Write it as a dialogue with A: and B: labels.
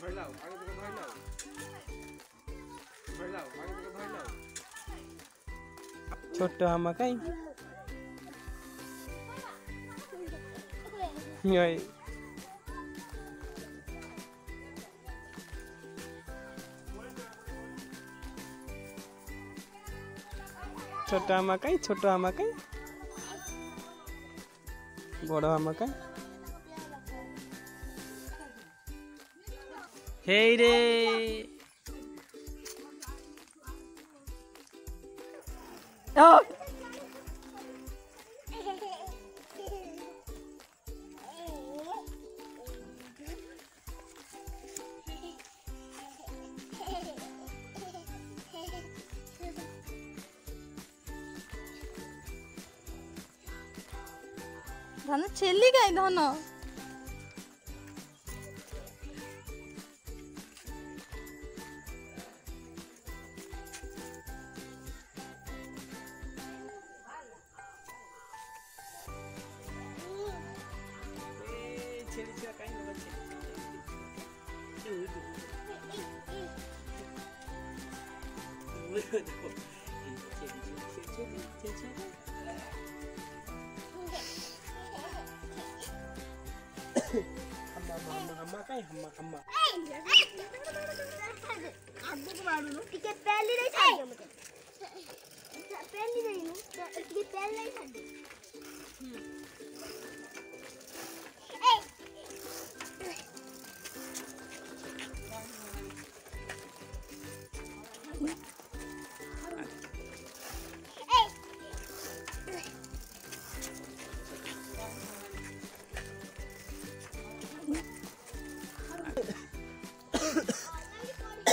A: Barlow, aga taga Barlow. Barlow, aga taga Barlow.
B: Chotto ama kai. Nyoi. ছোট আমাকাই ছোট আমাকাই বড় আমাকাই হেই রে।
C: ধন ছেলি গাই ধন।
A: れはでもハンマーハンマーハンマーかいハンマーハンマー。
D: అందుకు వాడును ఇక పెళ్ళి లేదు పెళ్ళి లేదు ఇక పెళ్ళి లేదు